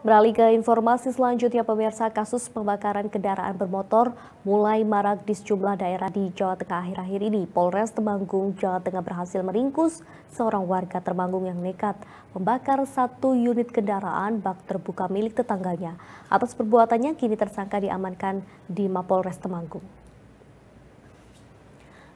Beralih ke informasi selanjutnya, pemirsa kasus pembakaran kendaraan bermotor mulai marak di sejumlah daerah di Jawa Tengah akhir-akhir ini. Polres Temanggung, Jawa Tengah berhasil meringkus seorang warga Temanggung yang nekat membakar satu unit kendaraan bak terbuka milik tetangganya. Atas perbuatannya, kini tersangka diamankan di Mapolres Temanggung.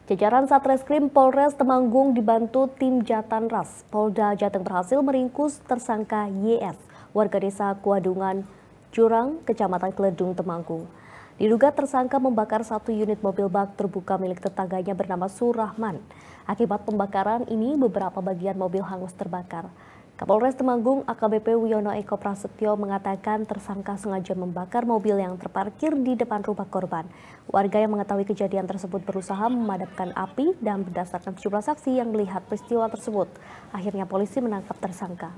Jajaran Satreskrim Polres Temanggung dibantu tim Jatan Ras. Polda Jateng berhasil meringkus tersangka YS warga desa Kuadungan, Jurang, Kecamatan Kledung, Temanggung. Diduga tersangka membakar satu unit mobil bak terbuka milik tetangganya bernama Surahman. Akibat pembakaran ini, beberapa bagian mobil hangus terbakar. Kapolres Temanggung AKBP Wiono Eko Prasetyo mengatakan tersangka sengaja membakar mobil yang terparkir di depan rumah korban. Warga yang mengetahui kejadian tersebut berusaha memadamkan api dan berdasarkan sejumlah saksi yang melihat peristiwa tersebut. Akhirnya polisi menangkap tersangka.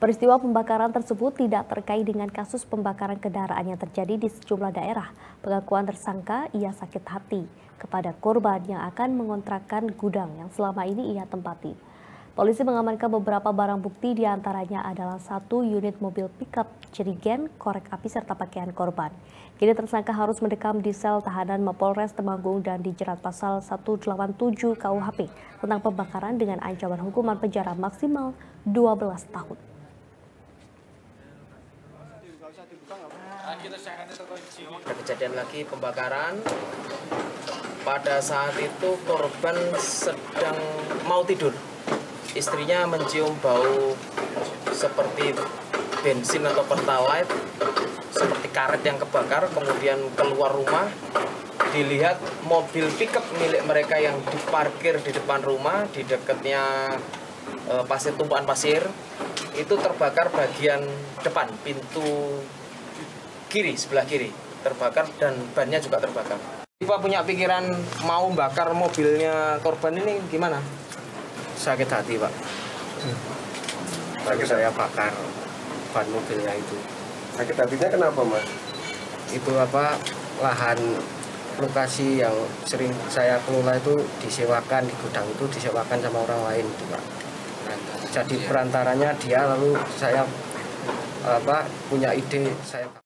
Peristiwa pembakaran tersebut tidak terkait dengan kasus pembakaran kendaraan yang terjadi di sejumlah daerah. Pengakuan tersangka, ia sakit hati kepada korban yang akan mengontrakkan gudang yang selama ini ia tempati. Polisi mengamankan beberapa barang bukti di antaranya adalah satu unit mobil pickup, jerigen, korek api serta pakaian korban. Kini tersangka harus mendekam di sel tahanan Mapolres Temanggung dan dijerat pasal 187 KUHP tentang pembakaran dengan ancaman hukuman penjara maksimal 12 tahun. Ada kejadian lagi pembakaran. Pada saat itu korban sedang mau tidur. Istrinya mencium bau seperti bensin atau pertalite, seperti karet yang kebakar, kemudian keluar rumah, dilihat mobil pickup milik mereka yang diparkir di depan rumah di dekatnya e, pasir tumpuan pasir itu terbakar bagian depan pintu kiri sebelah kiri terbakar dan bannya juga terbakar. Pak punya pikiran mau bakar mobilnya korban ini gimana? Sakit hati pak. Lagi saya bakar ban mobilnya itu. Sakit hatinya kenapa mas? Itu apa lahan lokasi yang sering saya kelola itu disewakan di gudang itu disewakan sama orang lain itu pak. Jadi perantaranya dia lalu saya apa punya ide saya